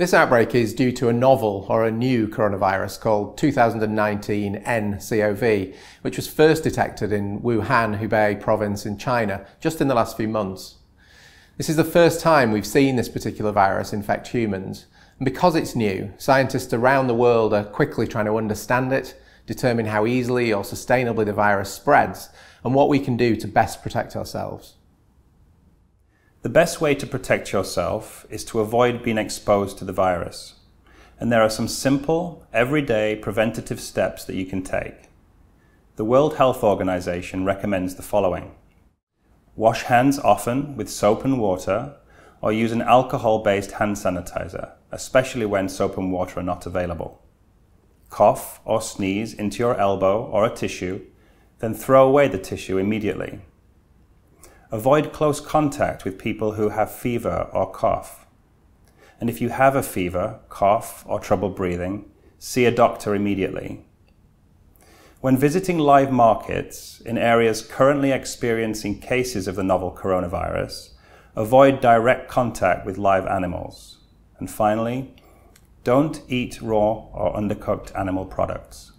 This outbreak is due to a novel or a new coronavirus called 2019 nCoV, which was first detected in Wuhan, Hubei province in China just in the last few months. This is the first time we've seen this particular virus infect humans. And because it's new, scientists around the world are quickly trying to understand it, determine how easily or sustainably the virus spreads, and what we can do to best protect ourselves. The best way to protect yourself is to avoid being exposed to the virus. And there are some simple, everyday preventative steps that you can take. The World Health Organization recommends the following. Wash hands often with soap and water, or use an alcohol-based hand sanitizer, especially when soap and water are not available. Cough or sneeze into your elbow or a tissue, then throw away the tissue immediately. Avoid close contact with people who have fever or cough. And if you have a fever, cough, or trouble breathing, see a doctor immediately. When visiting live markets in areas currently experiencing cases of the novel coronavirus, avoid direct contact with live animals. And finally, don't eat raw or undercooked animal products.